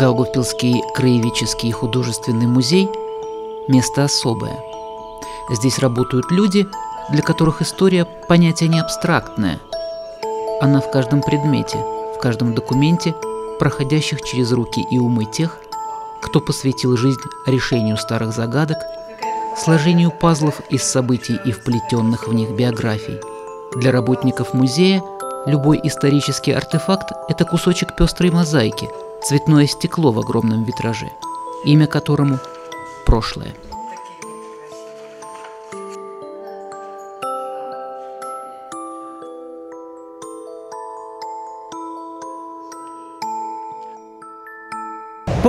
Даугавпилский краеведческий художественный музей – место особое. Здесь работают люди, для которых история – понятие не абстрактное. Она в каждом предмете, в каждом документе, проходящих через руки и умы тех, кто посвятил жизнь решению старых загадок, сложению пазлов из событий и вплетенных в них биографий. Для работников музея любой исторический артефакт – это кусочек пестрой мозаики – цветное стекло в огромном витраже, имя которому – прошлое.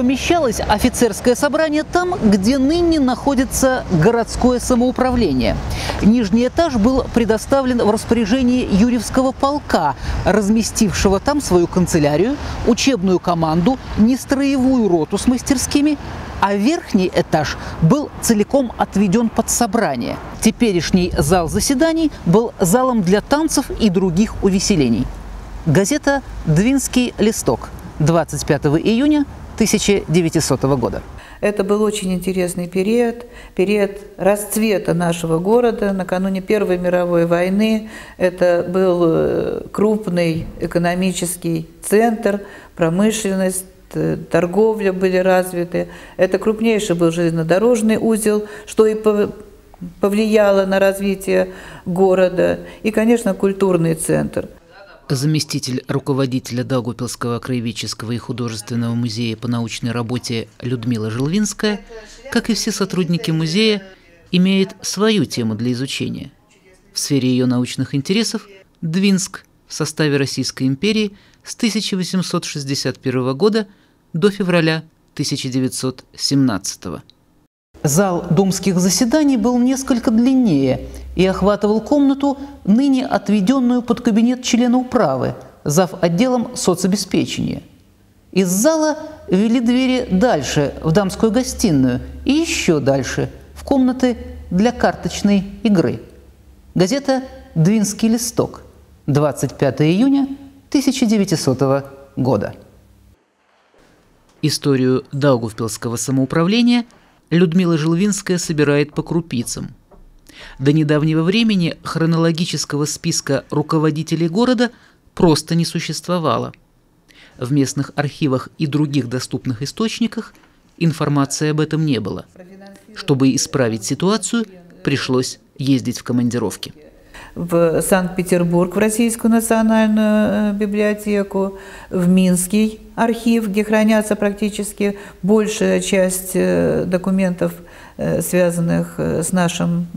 Помещалось офицерское собрание там, где ныне находится городское самоуправление. Нижний этаж был предоставлен в распоряжение Юрьевского полка, разместившего там свою канцелярию, учебную команду, нестроевую роту с мастерскими, а верхний этаж был целиком отведен под собрание. Теперешний зал заседаний был залом для танцев и других увеселений. Газета «Двинский листок» 25 июня 1900 года. Это был очень интересный период, период расцвета нашего города накануне Первой мировой войны. Это был э, крупный экономический центр, промышленность, э, торговля были развиты. Это крупнейший был железнодорожный узел, что и повлияло на развитие города. И, конечно, культурный центр – заместитель руководителя Даугупилского краеведческого и художественного музея по научной работе Людмила Желвинская, как и все сотрудники музея, имеет свою тему для изучения. В сфере ее научных интересов Двинск в составе Российской империи с 1861 года до февраля 1917 года. Зал думских заседаний был несколько длиннее и охватывал комнату, ныне отведенную под кабинет члена управы, зав. отделом соцобеспечения. Из зала вели двери дальше, в дамскую гостиную, и еще дальше, в комнаты для карточной игры. Газета «Двинский листок», 25 июня 1900 года. Историю Даугавпилского самоуправления – Людмила Желвинская собирает по крупицам. До недавнего времени хронологического списка руководителей города просто не существовало. В местных архивах и других доступных источниках информации об этом не было. Чтобы исправить ситуацию, пришлось ездить в командировки в Санкт-Петербург, в Российскую национальную э, библиотеку, в Минский архив, где хранятся практически большая часть э, документов, связанных с нашим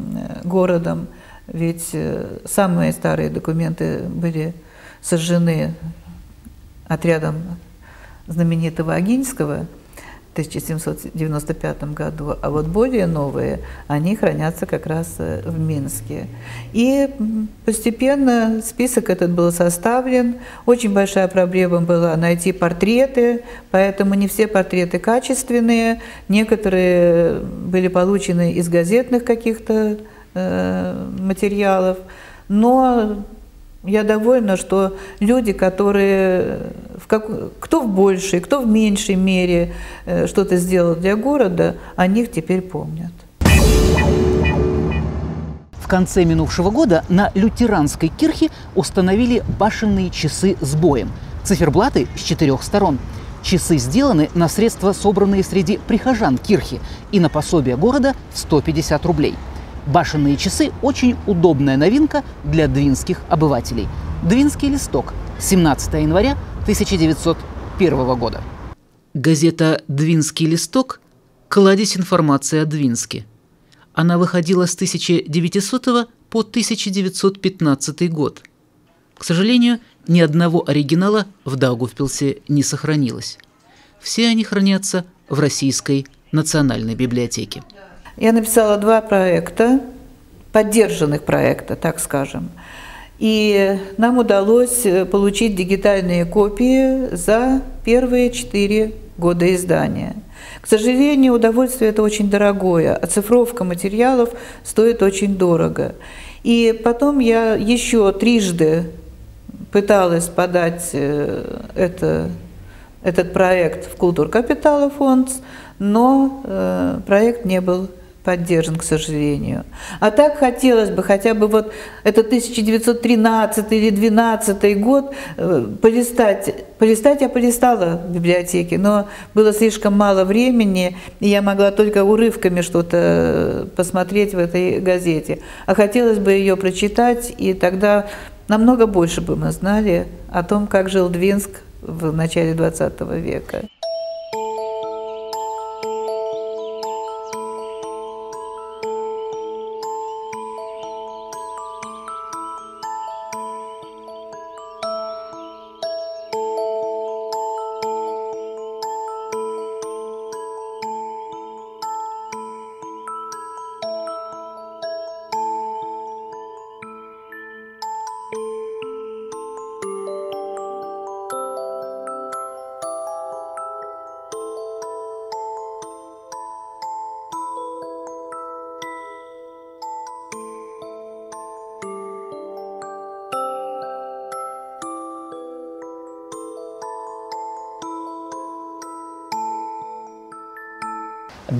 городом. Ведь самые старые документы были сожжены отрядом знаменитого Агинского – 1795 году, а вот более новые, они хранятся как раз э, в Минске. И постепенно список этот был составлен. Очень большая проблема была найти портреты, поэтому не все портреты качественные, некоторые были получены из газетных каких-то э, материалов, но я довольна, что люди, которые в как, кто в большей, кто в меньшей мере э, что-то сделал для города, о них теперь помнят. В конце минувшего года на лютеранской кирхе установили башенные часы с боем. Циферблаты с четырех сторон. Часы сделаны на средства, собранные среди прихожан кирхи, и на пособие города в 150 рублей – Башенные часы – очень удобная новинка для двинских обывателей. Двинский листок, 17 января 1901 года. Газета «Двинский листок» – кладезь информации о Двинске. Она выходила с 1900 по 1915 год. К сожалению, ни одного оригинала в Даугавпилсе не сохранилось. Все они хранятся в Российской национальной библиотеке. Я написала два проекта, поддержанных проекта, так скажем. И нам удалось э, получить дигитальные копии за первые четыре года издания. К сожалению, удовольствие это очень дорогое, оцифровка материалов стоит очень дорого. И потом я еще трижды пыталась подать э, это этот проект в Культур Капитала фонд, но э, проект не был поддержан, к сожалению. А так хотелось бы хотя бы вот это 1913 или 12 год э, полистать. Полистать я полистала в библиотеке, но было слишком мало времени, и я могла только урывками что-то э, посмотреть в этой газете. А хотелось бы ее прочитать, и тогда намного больше бы мы знали о том, как жил Двинск в начале 20 века.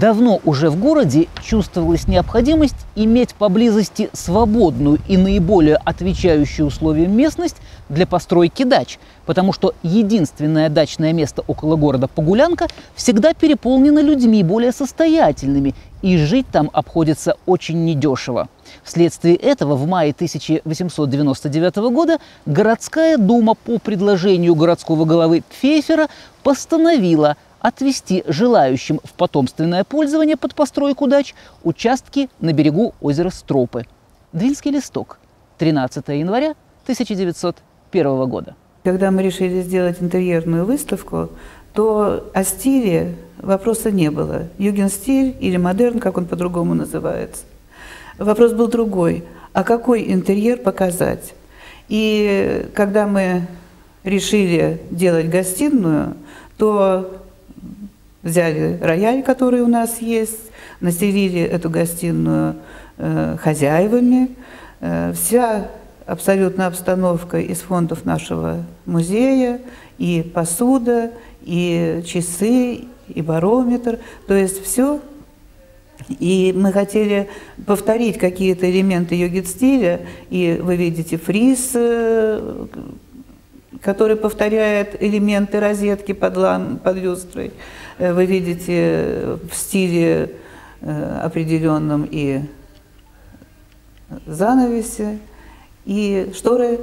Давно уже в городе чувствовалась необходимость иметь поблизости свободную и наиболее отвечающую условиям местность для постройки дач, потому что единственное дачное место около города Погулянка всегда переполнено людьми более состоятельными, и жить там обходится очень недешево. Вследствие этого в мае 1899 года городская дума по предложению городского головы Пфейфера постановила отвести желающим в потомственное пользование под постройку дач участки на берегу озера Стропы. Двинский листок. 13 января 1901 года. Когда мы решили сделать интерьерную выставку, то о стиле вопроса не было. Югенстиль или модерн, как он по-другому называется. Вопрос был другой. А какой интерьер показать? И когда мы решили делать гостиную, то взяли рояль, который у нас есть, населили эту гостиную э, хозяевами. Э, вся абсолютно обстановка из фондов нашего музея, и посуда, и часы, и барометр, то есть все. И мы хотели повторить какие-то элементы йогит-стиля, и вы видите фриз, э, который повторяет элементы розетки под, лам, под люстрой. Э, вы видите в стиле э, определенном и занавеси, и шторы,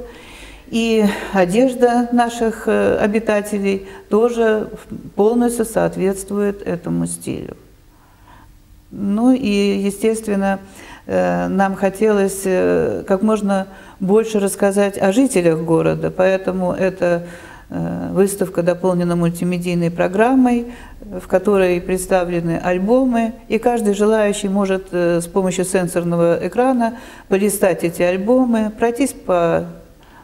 и одежда наших э, обитателей тоже полностью соответствует этому стилю. Ну и, естественно, нам хотелось как можно больше рассказать о жителях города, поэтому это Э, выставка дополнена мультимедийной программой, в которой представлены альбомы, и каждый желающий может э, с помощью сенсорного экрана полистать эти альбомы, пройтись по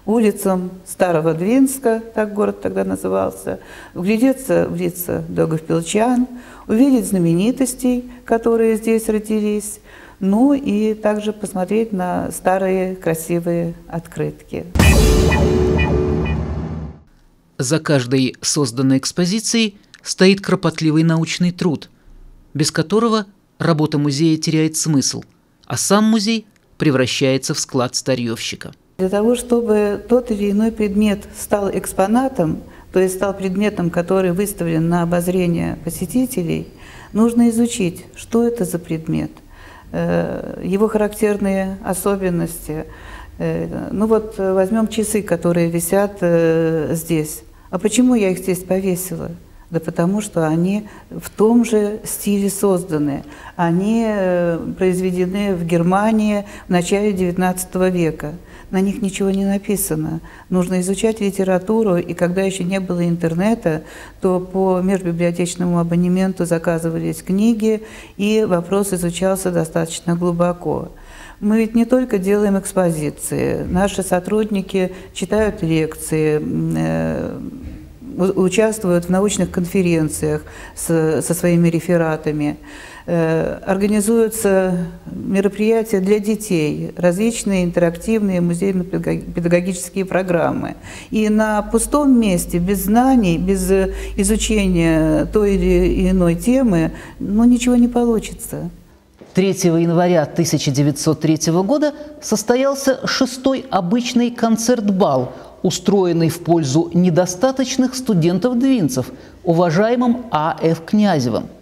улицам Старого Двинска, так город тогда назывался, вглядеться в лица догов-пелчан, увидеть знаменитостей, которые здесь родились, ну и также посмотреть на старые красивые открытки. За каждой созданной экспозицией стоит кропотливый научный труд, без которого работа музея теряет смысл, а сам музей превращается в склад старьевщика. Для того, чтобы тот или иной предмет стал экспонатом, то есть стал предметом, который выставлен на обозрение посетителей, нужно изучить, что это за предмет, его характерные особенности. Э, ну вот э, возьмем часы, которые висят здесь. А почему я их здесь повесила? Да потому что они в том же стиле созданы. Они э, произведены в Германии в начале XIX века. На них ничего не написано. Нужно изучать литературу, и когда еще не было интернета, то по межбиблиотечному абонементу заказывались книги, и вопрос изучался достаточно глубоко. Мы ведь не только делаем экспозиции, наши сотрудники читают лекции, э, участвуют в научных конференциях со своими рефератами. Э, организуются мероприятия для детей, различные интерактивные музейно-педагогические программы. И на пустом месте, без знаний, без изучения той или иной темы, ну, ничего не получится. 3 января 1903 года состоялся шестой обычный концерт-бал, устроенный в пользу недостаточных студентов-двинцев, уважаемым А.Ф. Князевым –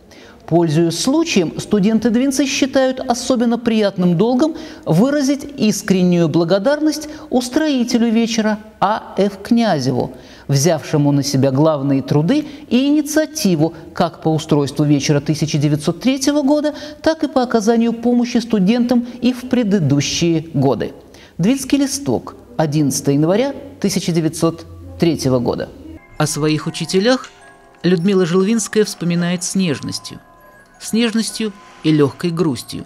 Пользуясь случаем, студенты-двинцы считают особенно приятным долгом выразить искреннюю благодарность устроителю вечера А.Ф. Князеву, взявшему на себя главные труды и инициативу как по устройству вечера 1903 года, так и по оказанию помощи студентам и в предыдущие годы. Двинский листок, 11 января 1903 года. О своих учителях Людмила Желвинская вспоминает с нежностью – с нежностью и легкой грустью.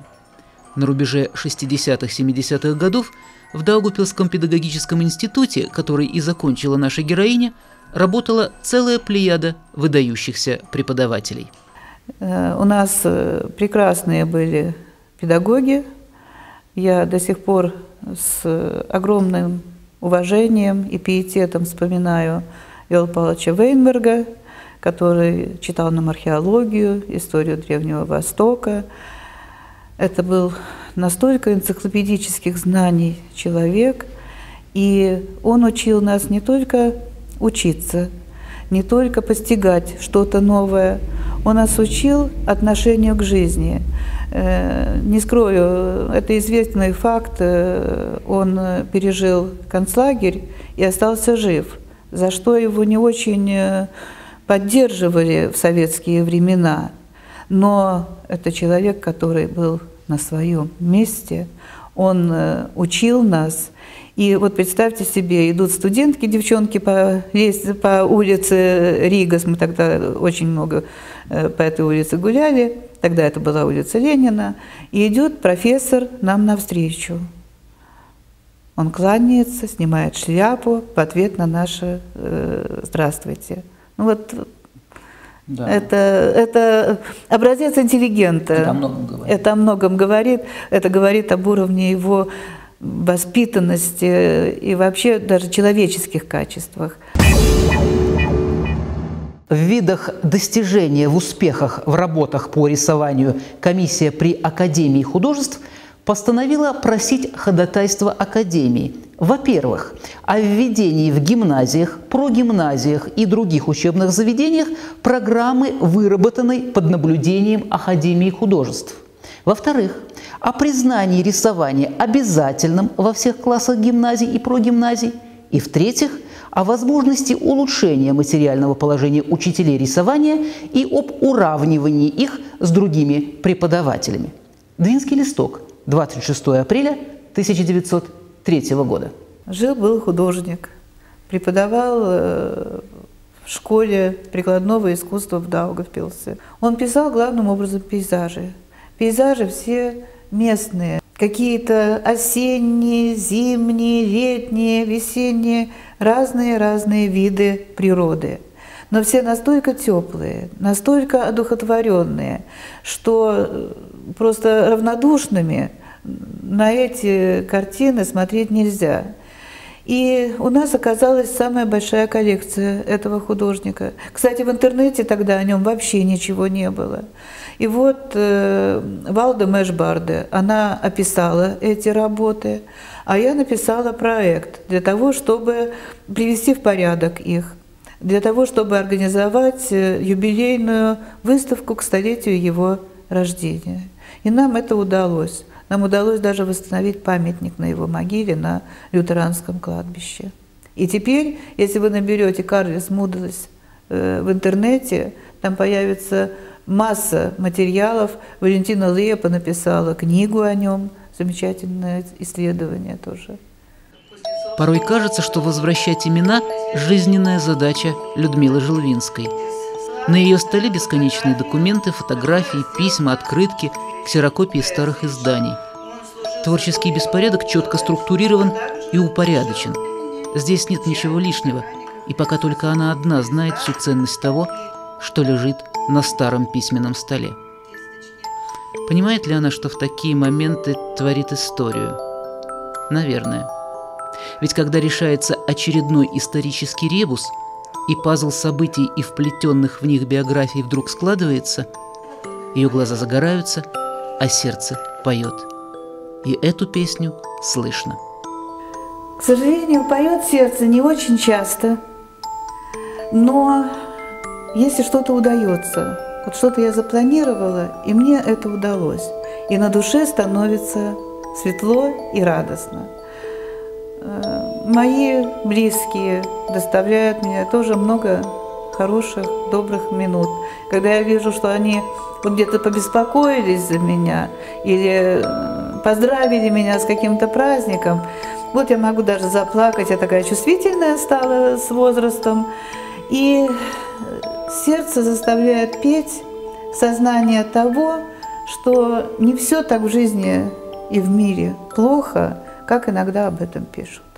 На рубеже 60-70-х годов в Даугупилском педагогическом институте, который и закончила наша героиня, работала целая плеяда выдающихся преподавателей. Э, у нас э, прекрасные были педагоги. Я до сих пор с огромным уважением и пиететом вспоминаю Иола Павловича Вейнберга – который читал нам археологию, историю Древнего Востока. Это был настолько энциклопедических знаний человек, и он учил нас не только учиться, не только постигать что-то новое, он нас учил отношению к жизни. Э, не скрою, это известный факт, э, он пережил концлагерь и остался жив, за что его не очень э, поддерживали в советские времена, но это человек, который был на своем месте, он э, учил нас. И вот представьте себе, идут студентки, девчонки по, по улице Ригас, мы тогда очень много э, по этой улице гуляли, тогда это была улица Ленина, и идет профессор нам навстречу. Он кланяется, снимает шляпу в ответ на наше э, «здравствуйте». Вот да. Это, это образец интеллигента. Это о многом говорит. Это о многом говорит. Это говорит об уровне его воспитанности и вообще даже человеческих качествах. В видах достижения в успехах в работах по рисованию комиссия при Академии художеств постановила просить ходатайства Академии – во-первых, о введении в гимназиях, прогимназиях и других учебных заведениях программы, выработанной под наблюдением Академии художеств. Во-вторых, о признании рисования обязательным во всех классах гимназий и прогимназий. И в-третьих, о возможности улучшения материального положения учителей рисования и об уравнивании их с другими преподавателями. Двинский листок, 26 апреля 1900 1993 года? Жил-был художник, преподавал э, в школе прикладного искусства в Даугавпилсе. Он писал главным образом пейзажи. Пейзажи все местные, какие-то осенние, зимние, летние, весенние, разные-разные виды природы. Но все настолько теплые, настолько одухотворенные, что э, просто равнодушными на эти картины смотреть нельзя. И у нас оказалась самая большая коллекция этого художника. Кстати, в интернете тогда о нем вообще ничего не было. И вот э, Валда Мэшбарде, она описала эти работы, а я написала проект для того, чтобы привести в порядок их, для того, чтобы организовать э, юбилейную выставку к столетию его рождения. И нам это удалось. Нам удалось даже восстановить памятник на его могиле на лютеранском кладбище. И теперь, если вы наберете Карлис Мудлес э, в интернете, там появится масса материалов. Валентина Лепа написала книгу о нем, замечательное исследование тоже. Порой кажется, что возвращать имена – жизненная задача Людмилы Желвинской. На ее столе бесконечные документы, фотографии, письма, открытки – ксерокопии старых изданий. Творческий беспорядок четко структурирован и упорядочен. Здесь нет ничего лишнего, и пока только она одна знает всю ценность того, что лежит на старом письменном столе. Понимает ли она, что в такие моменты творит историю? Наверное. Ведь когда решается очередной исторический ребус, и пазл событий и вплетенных в них биографий вдруг складывается, ее глаза загораются, а сердце поет. И эту песню слышно. К сожалению, поет сердце не очень часто, но если что-то удается, вот что-то я запланировала, и мне это удалось, и на душе становится светло и радостно. Э, мои близкие доставляют мне тоже много хороших, добрых минут. Когда я вижу, что они вот где-то побеспокоились за меня или э, поздравили меня с каким-то праздником, вот я могу даже заплакать, я такая чувствительная стала с возрастом. И сердце заставляет петь сознание того, что не все так в жизни и в мире плохо, как иногда об этом пишут.